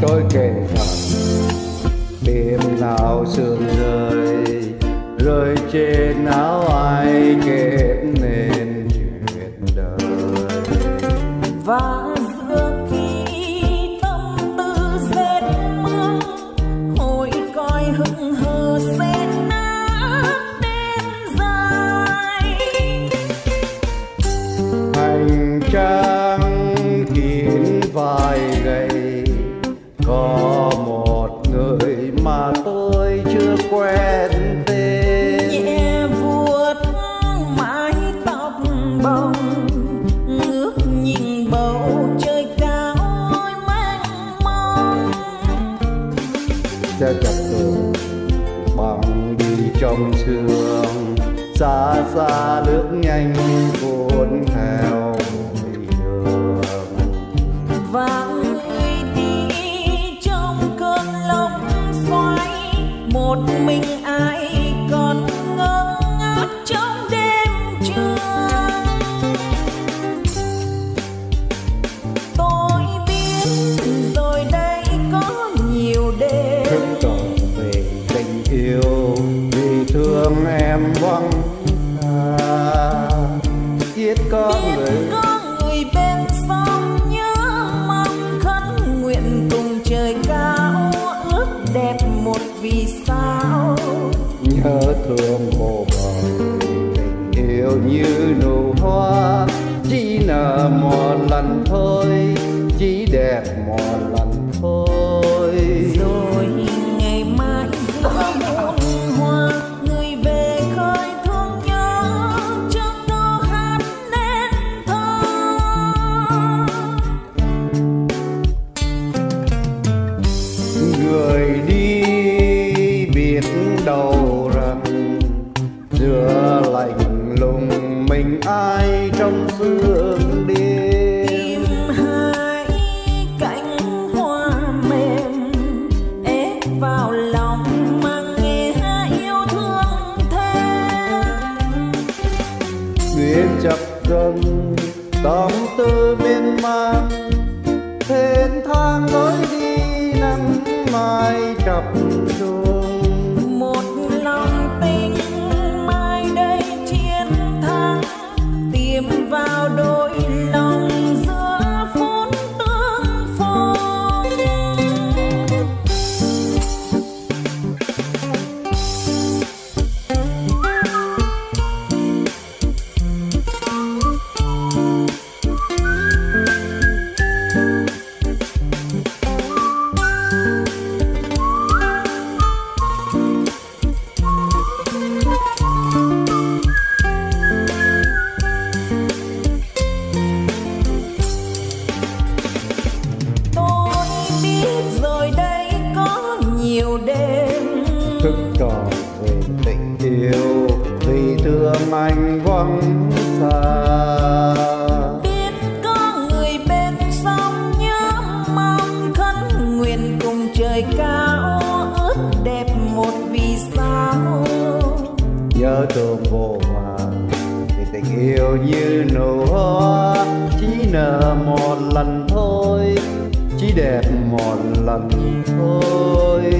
tôi kể rằng đêm nào sương rơi rơi trên áo anh sẽ chặt tường bằng đi trong trường xa xa nước nhanh cuốn theo mùi đường. Và người đi trong cơn lốc xoáy, một mình con người. có người bên sông nhớ mong khấn nguyện cùng trời cao ước đẹp một vì sao. Nhớ thương vô bờ tình yêu như nụ hoa chỉ nở một lần thôi chỉ đẹp một lần chập dần tâm tư miên man. Thênh thang lối đi nắng mai chập trùng anh vắng xa. Biết có người bên sông nhớ mong khấn nguyện cùng trời cao ước đẹp một vì sao. Nhớ thương vô vàn vì tình yêu như nụ hoa chỉ nở một lần thôi chỉ đẹp một lần thôi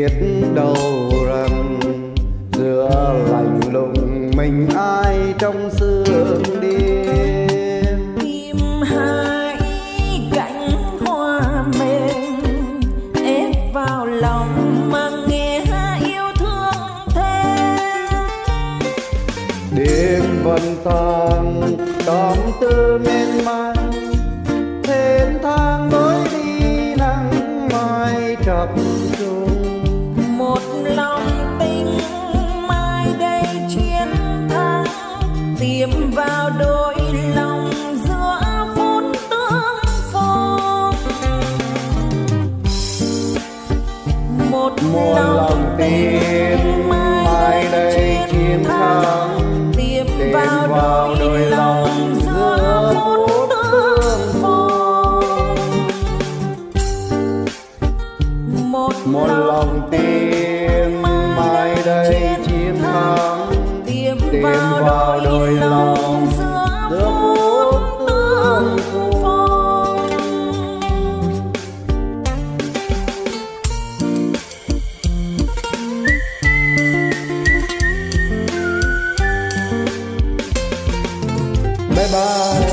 biết đâu rằng giữa lạnh lùng mình ai trong sương đêm. Tìm hai cánh hoa mềm ép vào lòng mà nghe yêu thương thêm. Đêm vần tàn tâm tư miên man tìm vào đôi lòng giữa phút tương phong một, một lòng, lòng tin mai đây chiến thắng. tìm vào đôi, đôi lòng giữa phút tương phong một, một lòng tin mai đây chiến thắng vào đôi lòng. giữa phút tương phong bye bye.